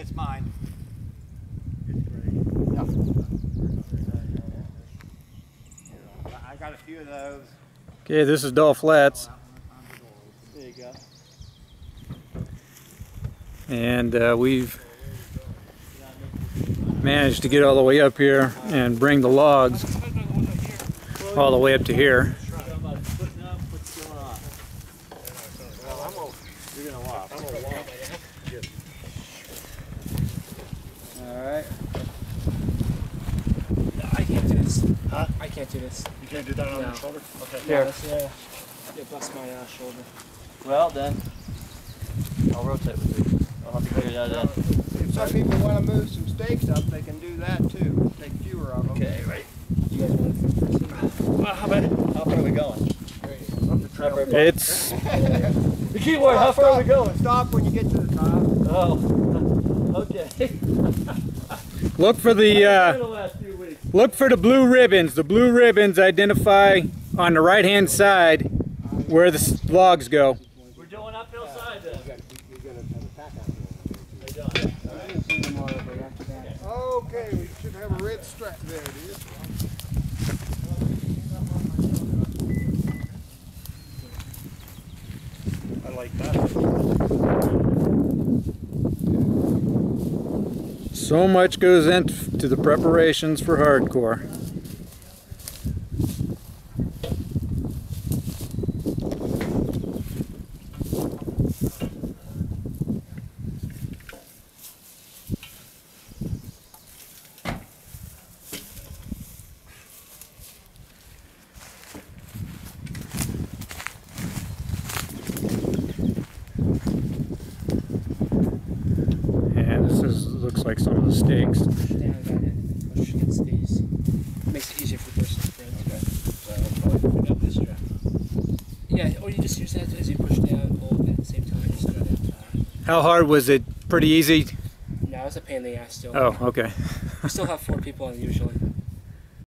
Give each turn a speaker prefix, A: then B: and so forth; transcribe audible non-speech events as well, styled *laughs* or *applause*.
A: It, it's mine.
B: It's great.
A: Yeah. I got a few of those.
C: Okay, this is Doll Flats,
A: There you go.
C: and uh, we've managed to get all the way up here and bring the logs all the way up to here.
A: You're gonna walk. All right.
D: I can't do this. I can't do this.
B: You can't do that on
D: No.
B: your shoulder? Okay.
D: Yeah, that's, yeah. It busts my uh, shoulder.
E: Well then, I'll rotate with you. I'll have to figure that out.
A: If some people want to move some stakes up, they can do that too. Take fewer of them.
E: Okay, right.
D: You guys want to
E: Well, how about how far are we going?
C: It's *laughs*
E: The keyword, how far are we going?
A: Stop when you get to the top.
E: Oh, *laughs* okay. *laughs*
C: look for the uh,
E: the last few weeks.
C: look for the blue ribbons. The blue ribbons identify on the right hand side where the logs go.
E: We're doing uphill side then.
A: Okay, we should have a red strap. There it is.
B: I like that.
C: So much goes into the preparations for hardcore. Like some of the stakes.
D: push down, got it. Oh, push against these. Makes it easier for the person to spread. Yeah, or you just use that as you push down, hold at the same time. Just got it.
C: How hard was it? Pretty easy.
D: no, it's a pain in the ass still.
C: Oh, okay.
D: We still have four people on usually.